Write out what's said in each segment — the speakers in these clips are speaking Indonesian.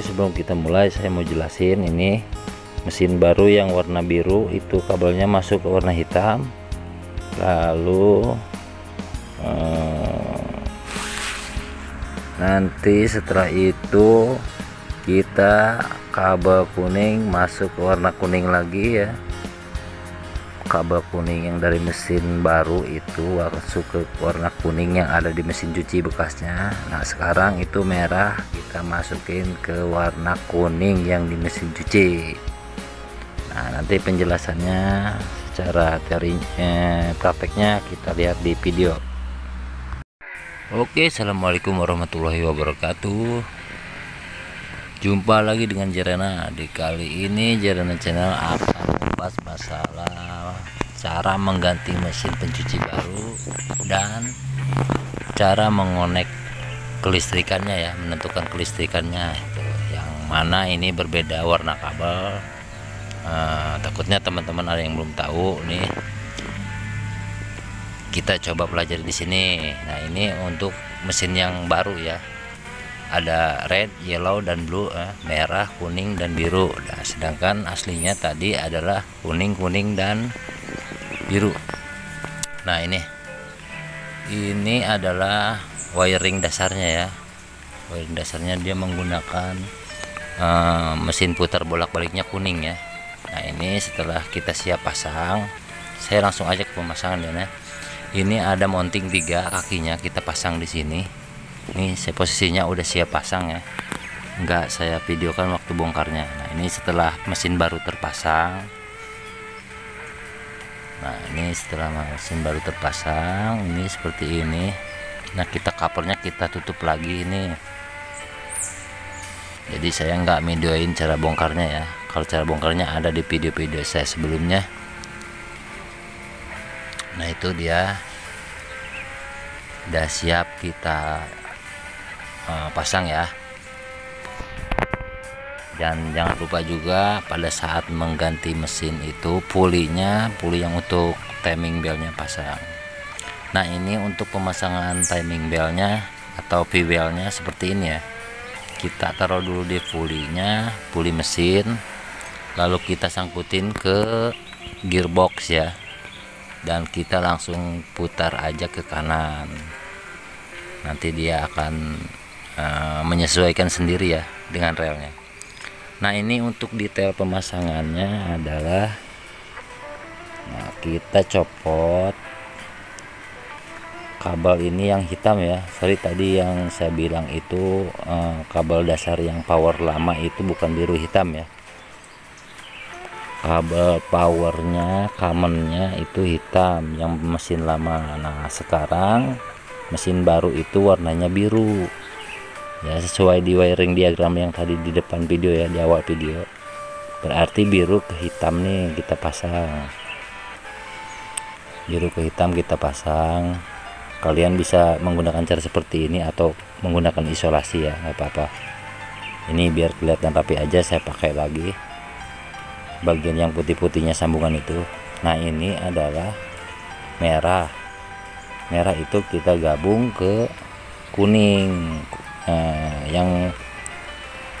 Oke sebelum kita mulai saya mau jelasin ini mesin baru yang warna biru itu kabelnya masuk ke warna hitam. Lalu eh, nanti setelah itu kita kabel kuning masuk ke warna kuning lagi ya. Kabel kuning yang dari mesin baru itu masuk ke warna kuning yang ada di mesin cuci bekasnya. Nah sekarang itu merah kita masukin ke warna kuning yang di mesin cuci. Nah nanti penjelasannya secara teorinya prakteknya kita lihat di video. Oke Assalamualaikum warahmatullahi wabarakatuh. Jumpa lagi dengan Jerena Di kali ini Jerena Channel akan membahas masalah Cara mengganti mesin pencuci baru Dan cara mengonek kelistrikannya ya Menentukan kelistrikannya itu Yang mana ini berbeda warna kabel uh, Takutnya teman-teman ada yang belum tahu nih kita coba pelajari di sini. Nah, ini untuk mesin yang baru ya. Ada red, yellow dan blue, eh, merah, kuning dan biru. Nah, sedangkan aslinya tadi adalah kuning, kuning dan biru. Nah, ini. Ini adalah wiring dasarnya ya. Wiring dasarnya dia menggunakan uh, mesin putar bolak-baliknya kuning ya. Nah, ini setelah kita siap pasang, saya langsung aja ke pemasangan ya. Ini ada mounting tiga kakinya kita pasang di sini ini saya posisinya udah siap pasang ya enggak saya videokan waktu bongkarnya nah ini setelah mesin baru terpasang nah ini setelah mesin baru terpasang ini seperti ini. Nah kita covernya kita tutup lagi ini. Jadi saya nggak videoin cara bongkarnya ya. Kalau cara bongkarnya ada di video-video saya sebelumnya. Nah itu dia. Udah siap kita uh, pasang ya dan jangan lupa juga pada saat mengganti mesin itu pulinya puli yang untuk timing belnya pasang. Nah ini untuk pemasangan timing belnya atau V-belnya seperti ini ya. Kita taruh dulu di pulinya puli mesin lalu kita sangkutin ke gearbox ya. Dan kita langsung putar aja ke kanan. Nanti dia akan uh, menyesuaikan sendiri ya dengan relnya nah ini untuk detail pemasangannya adalah nah kita copot kabel ini yang hitam ya. Sorry tadi yang saya bilang itu uh, kabel dasar yang power lama itu bukan biru hitam ya. Kabel powernya kamennya itu hitam yang mesin lama. Nah sekarang mesin baru itu warnanya biru ya sesuai di wiring diagram yang tadi di depan video ya di awal video. Berarti biru ke hitam nih kita pasang. Biru ke hitam kita pasang. Kalian bisa menggunakan cara seperti ini atau menggunakan isolasi ya nggak apa-apa. Ini biar kelihatan rapi aja saya pakai lagi. Bagian yang putih-putihnya sambungan itu. Nah ini adalah merah. Merah itu kita gabung ke kuning nah, yang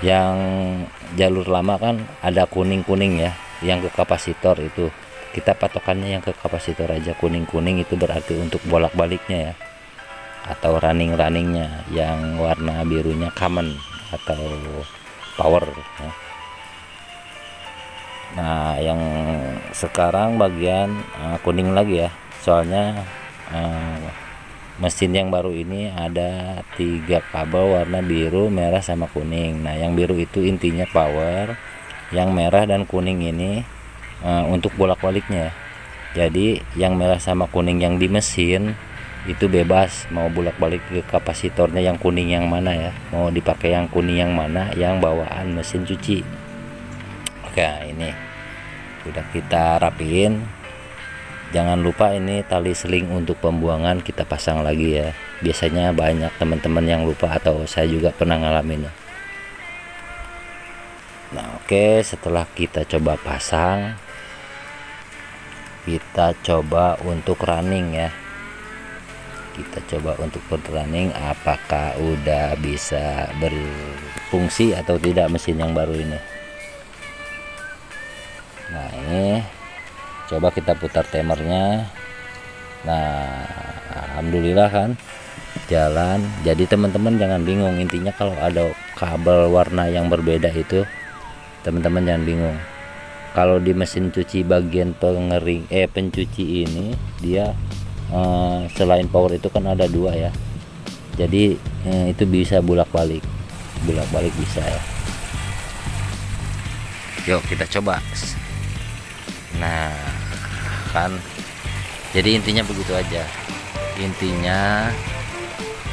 yang jalur lama kan ada kuning-kuning ya yang ke kapasitor itu kita patokannya yang ke kapasitor aja kuning-kuning itu berarti untuk bolak-baliknya ya atau running-runningnya yang warna birunya common atau power ya. Nah, yang sekarang bagian uh, kuning lagi ya. Soalnya uh, mesin yang baru ini ada tiga kabel warna biru, merah sama kuning. Nah, yang biru itu intinya power, yang merah dan kuning ini uh, untuk bolak-baliknya. Jadi, yang merah sama kuning yang di mesin itu bebas mau bolak-balik ke kapasitornya yang kuning yang mana ya. Mau dipakai yang kuning yang mana, yang bawaan mesin cuci oke ini udah kita rapiin jangan lupa ini tali seling untuk pembuangan kita pasang lagi ya. Biasanya banyak teman-teman yang lupa atau saya juga pernah ngalamin ya. Nah oke setelah kita coba pasang kita coba untuk running ya. Kita coba untuk running apakah udah bisa berfungsi atau tidak mesin yang baru ini? Nah ini coba kita putar timernya. Nah Alhamdulillah kan jalan. Jadi teman-teman jangan bingung intinya kalau ada kabel warna yang berbeda itu teman-teman jangan bingung. Kalau di mesin cuci bagian pengering eh pencuci ini dia eh, selain power itu kan ada dua ya. Jadi eh, itu bisa bolak-balik. Bolak-balik bisa. Ya yuk kita coba. Nah kan? Jadi intinya begitu aja. Intinya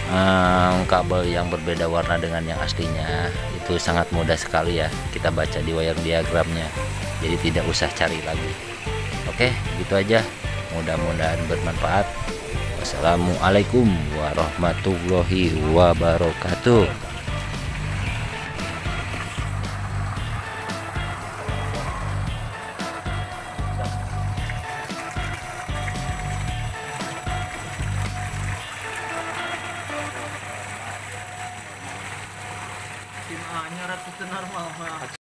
um, kabel yang berbeda warna dengan yang aslinya itu sangat mudah sekali ya kita baca di wire diagramnya. Jadi tidak usah cari lagi. Oke gitu aja. Mudah-mudahan bermanfaat. Wassalamualaikum warahmatullahi wabarakatuh А, не раз это нормально.